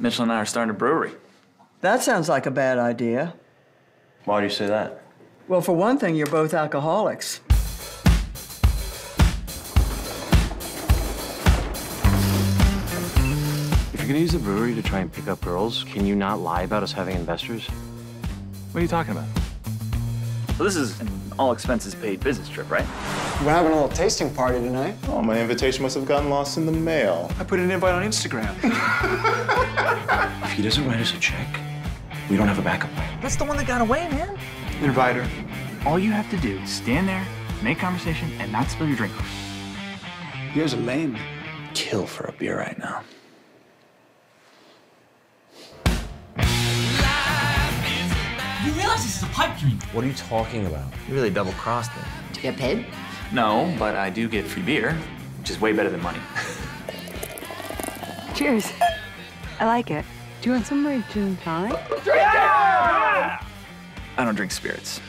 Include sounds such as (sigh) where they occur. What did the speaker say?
Mitchell and I are starting a brewery. That sounds like a bad idea. Why do you say that? Well, for one thing, you're both alcoholics. If you're gonna use the brewery to try and pick up girls, can you not lie about us having investors? What are you talking about? So this is an all expenses paid business trip, right? We're having a little tasting party tonight. Oh, my invitation must have gotten lost in the mail. I put an invite on Instagram. (laughs) If he doesn't write us a check, we don't have a backup plan. That's the one that got away, man. Invite her. All you have to do is stand there, make conversation, and not spill your drink. You guys are lame. Kill for a beer right now. You this is a pipe dream. What are you talking about? You really double crossed me. Do you get paid? No, but I do get free beer, which is way better than money. Cheers. I like it. Do you want some more gin and tonic? I don't drink spirits.